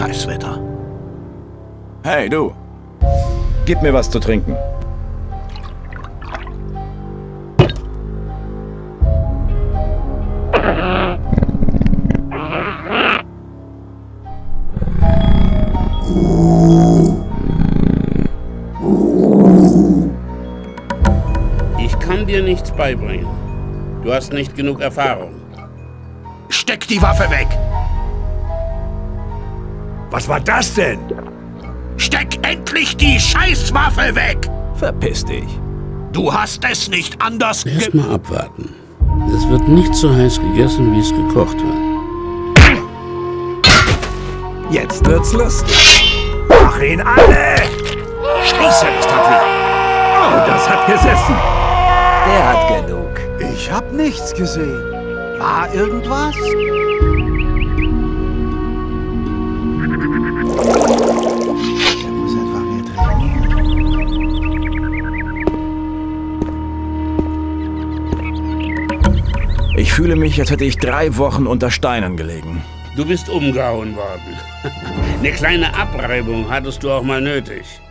Scheißwetter. Hey, du. Gib mir was zu trinken. Ich kann dir nichts beibringen. Du hast nicht genug Erfahrung. Steck die Waffe weg! Was war das denn? Steck endlich die Scheißwaffe weg! Verpiss dich. Du hast es nicht anders ge... Erst mal abwarten. Es wird nicht so heiß gegessen, wie es gekocht wird. Jetzt wird's lustig. Mach ihn alle! Scheiße, das hat weh. Oh, das hat gesessen. Der hat genug. Ich hab nichts gesehen. War irgendwas? Fühle mich, als hätte ich drei Wochen unter Steinen gelegen. Du bist umgehauen worden. Eine kleine Abreibung hattest du auch mal nötig.